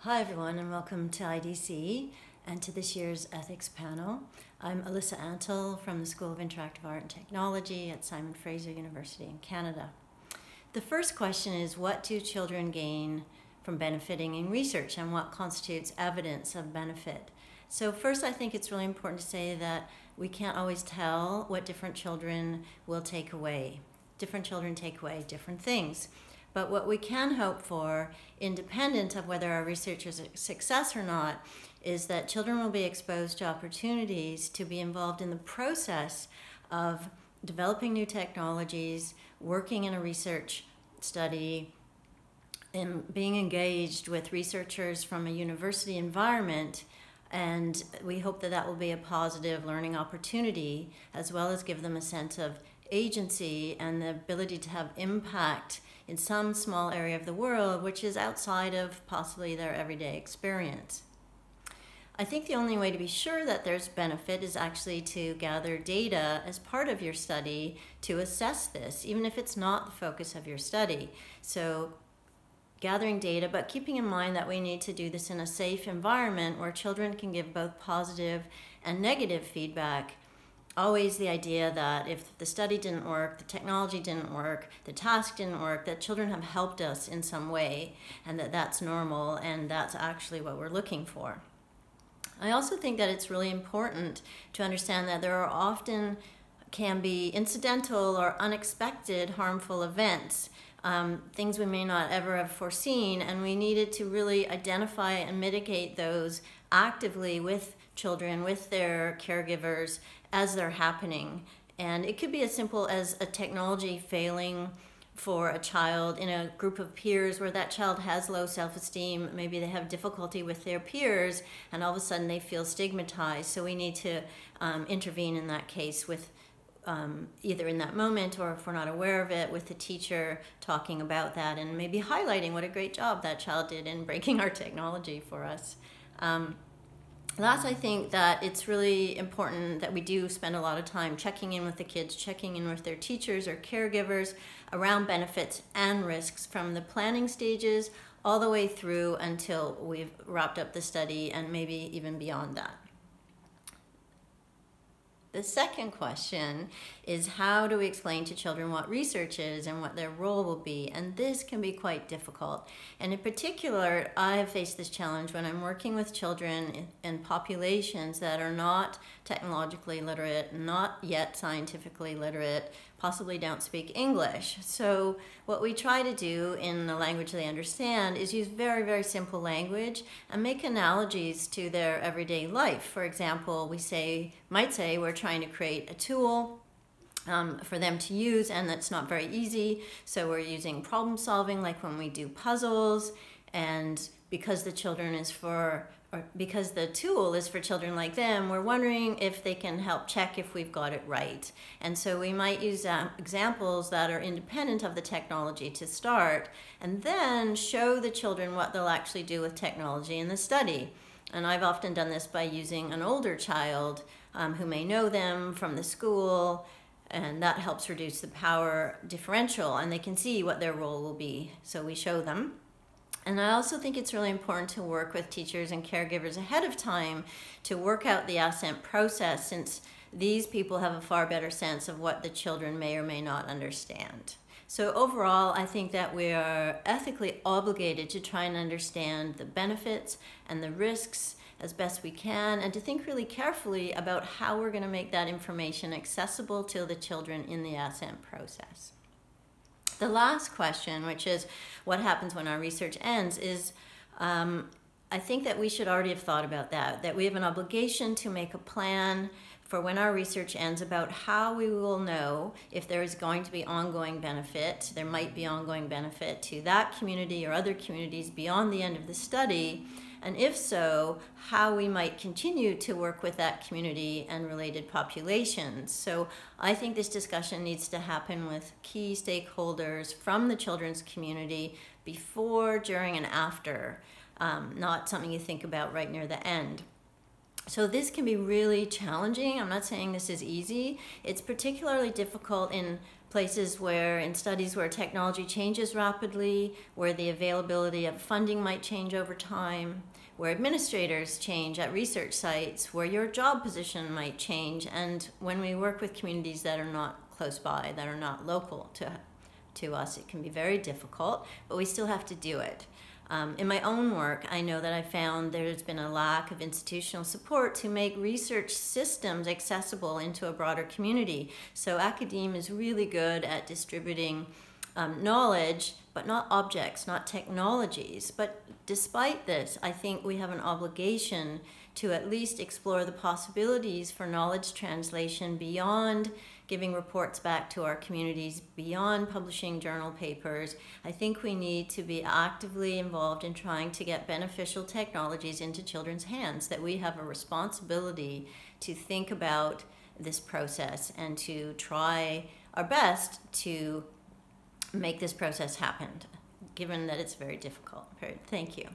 Hi, everyone, and welcome to IDC and to this year's ethics panel. I'm Alissa Antle from the School of Interactive Art and Technology at Simon Fraser University in Canada. The first question is What do children gain from benefiting in research, and what constitutes evidence of benefit? So, first, I think it's really important to say that we can't always tell what different children will take away. Different children take away different things. But what we can hope for, independent of whether our research is a success or not, is that children will be exposed to opportunities to be involved in the process of developing new technologies, working in a research study, and being engaged with researchers from a university environment. And we hope that that will be a positive learning opportunity, as well as give them a sense of agency and the ability to have impact in some small area of the world which is outside of possibly their everyday experience. I think the only way to be sure that there's benefit is actually to gather data as part of your study to assess this, even if it's not the focus of your study. So gathering data, but keeping in mind that we need to do this in a safe environment where children can give both positive and negative feedback always the idea that if the study didn't work, the technology didn't work, the task didn't work, that children have helped us in some way and that that's normal and that's actually what we're looking for. I also think that it's really important to understand that there are often can be incidental or unexpected harmful events, um, things we may not ever have foreseen, and we needed to really identify and mitigate those actively with children, with their caregivers, as they're happening. And it could be as simple as a technology failing for a child in a group of peers where that child has low self esteem. Maybe they have difficulty with their peers, and all of a sudden they feel stigmatized. So we need to um, intervene in that case with um, either in that moment or if we're not aware of it, with the teacher talking about that and maybe highlighting what a great job that child did in breaking our technology for us. Um, Last, I think that it's really important that we do spend a lot of time checking in with the kids, checking in with their teachers or caregivers around benefits and risks from the planning stages all the way through until we've wrapped up the study and maybe even beyond that. The second question is how do we explain to children what research is and what their role will be? And this can be quite difficult. And in particular, I have faced this challenge when I'm working with children in populations that are not technologically literate, not yet scientifically literate, possibly don't speak English. So what we try to do in the language they understand is use very, very simple language and make analogies to their everyday life. For example, we say, might say we're trying to create a tool um, for them to use and that's not very easy. So we're using problem solving like when we do puzzles and because the children is for or because the tool is for children like them, we're wondering if they can help check if we've got it right. And so we might use uh, examples that are independent of the technology to start, and then show the children what they'll actually do with technology in the study. And I've often done this by using an older child um, who may know them from the school, and that helps reduce the power differential, and they can see what their role will be. So we show them. And I also think it's really important to work with teachers and caregivers ahead of time to work out the assent process since these people have a far better sense of what the children may or may not understand. So overall, I think that we are ethically obligated to try and understand the benefits and the risks as best we can and to think really carefully about how we're going to make that information accessible to the children in the assent process. The last question, which is what happens when our research ends, is um, I think that we should already have thought about that, that we have an obligation to make a plan for when our research ends about how we will know if there is going to be ongoing benefit, there might be ongoing benefit to that community or other communities beyond the end of the study, and if so, how we might continue to work with that community and related populations. So I think this discussion needs to happen with key stakeholders from the children's community before, during, and after, um, not something you think about right near the end. So this can be really challenging. I'm not saying this is easy. It's particularly difficult in places where in studies where technology changes rapidly, where the availability of funding might change over time, where administrators change at research sites, where your job position might change, and when we work with communities that are not close by, that are not local to, to us, it can be very difficult, but we still have to do it. Um, in my own work, I know that I found there's been a lack of institutional support to make research systems accessible into a broader community. So, academia is really good at distributing um, knowledge, but not objects, not technologies. But despite this, I think we have an obligation to at least explore the possibilities for knowledge translation beyond giving reports back to our communities, beyond publishing journal papers. I think we need to be actively involved in trying to get beneficial technologies into children's hands, that we have a responsibility to think about this process and to try our best to make this process happen, given that it's very difficult. Thank you.